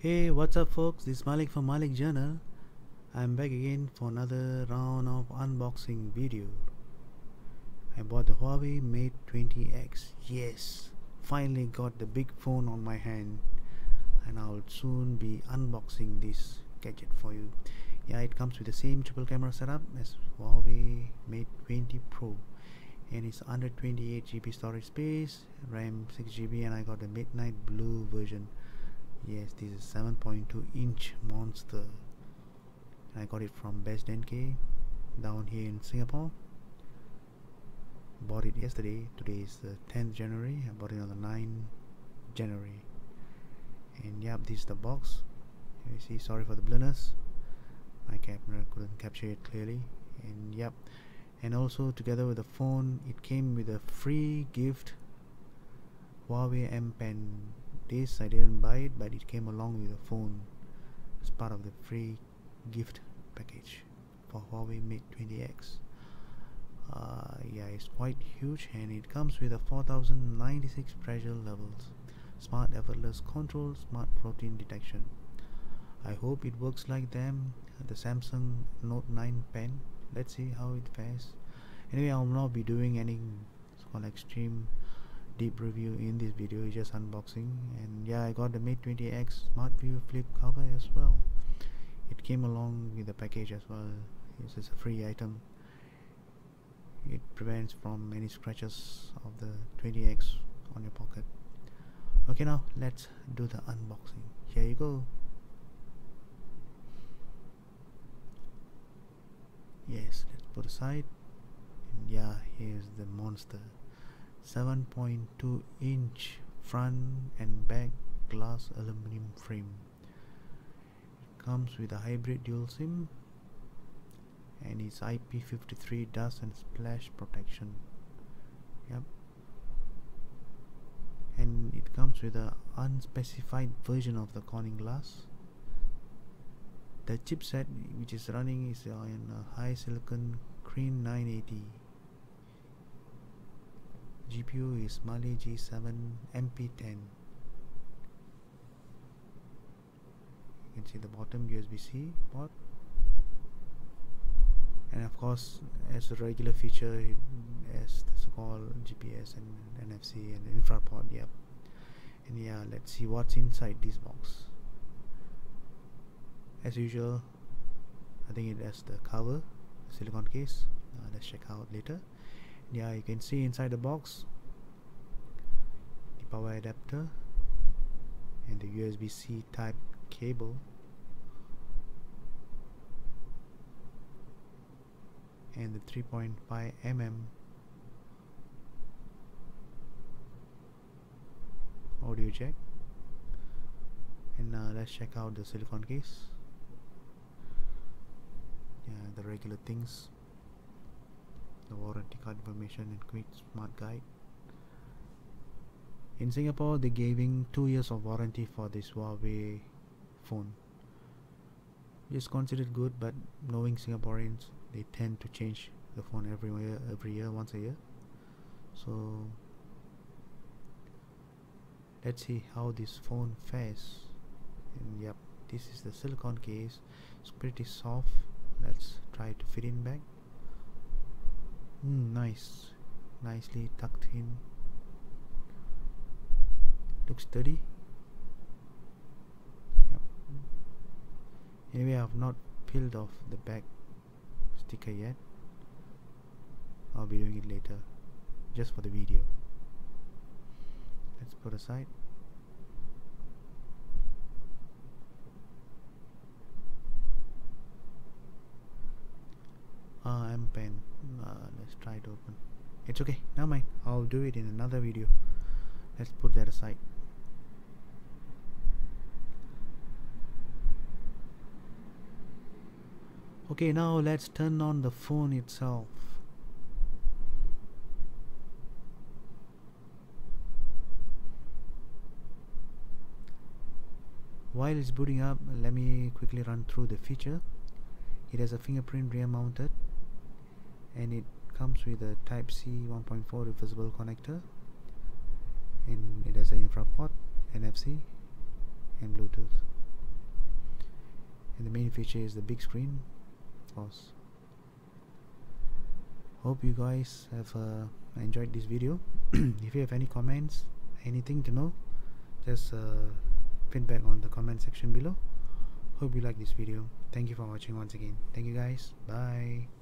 Hey, what's up, folks? This is Malik from Malik Journal. I'm back again for another round of unboxing video. I bought the Huawei Mate 20X. Yes, finally got the big phone on my hand, and I'll soon be unboxing this gadget for you. Yeah, it comes with the same triple camera setup as Huawei Mate 20 Pro, and it's under 28 GB storage space, RAM 6 GB, and I got the Midnight Blue version yes this is 7.2 inch monster. I got it from Best Denki down here in Singapore. Bought it yesterday. Today is the 10th January. I bought it on the 9th January. And yep this is the box. You see sorry for the blurriness. My camera couldn't capture it clearly. And yep and also together with the phone it came with a free gift. Huawei M Pen this I didn't buy it but it came along with the phone as part of the free gift package for Huawei Mate 20X uh, yeah it's quite huge and it comes with a 4096 pressure levels smart effortless control smart protein detection. I hope it works like them the Samsung Note 9 pen. Let's see how it fares. Anyway I'll not be doing any called extreme deep review in this video is just unboxing. And yeah I got the Mate 20X Smart View flip cover as well. It came along with the package as well. It's just a free item. It prevents from any scratches of the 20X on your pocket. Okay now let's do the unboxing. Here you go. Yes let's put aside. And yeah here's the monster 7.2 inch front and back glass aluminum frame. It comes with a hybrid dual sim and it's IP53 dust and splash protection. Yep. And it comes with a unspecified version of the Corning glass. The chipset which is running is on a high silicon Crane 980 GPU is Mali G7 MP10 you can see the bottom USB-C port. And of course as a regular feature it has the so-called GPS and NFC and infra port yep. And yeah let's see what's inside this box. As usual I think it has the cover silicone case. Uh, let's check out later yeah you can see inside the box the power adapter and the USB-C type cable. And the 3.5 mm audio jack. And uh, let's check out the silicone case. Yeah the regular things warranty card information and quick smart guide. In Singapore they're giving two years of warranty for this Huawei phone. Just consider it good but knowing Singaporeans they tend to change the phone every year every year once a year. So let's see how this phone fares. And yep this is the silicone case. It's pretty soft. Let's try to fit in back mm, nice. Nicely tucked in. Looks sturdy. Yep. anyway I've not peeled off the back sticker yet. I'll be doing it later just for the video. Let's put aside uh, M pen. Uh, let's try to open. It's okay. Now mind. I'll do it in another video. Let's put that aside. Okay now let's turn on the phone itself. While it's booting up let me quickly run through the feature. It has a fingerprint rear mounted and it comes with a type C 1.4 reversible connector and it has an infra port NFC and Bluetooth. And the main feature is the big screen of course. Hope you guys have uh, enjoyed this video. If you have any comments anything to know just uh, feedback on the comment section below. Hope you like this video. Thank you for watching once again. Thank you guys. Bye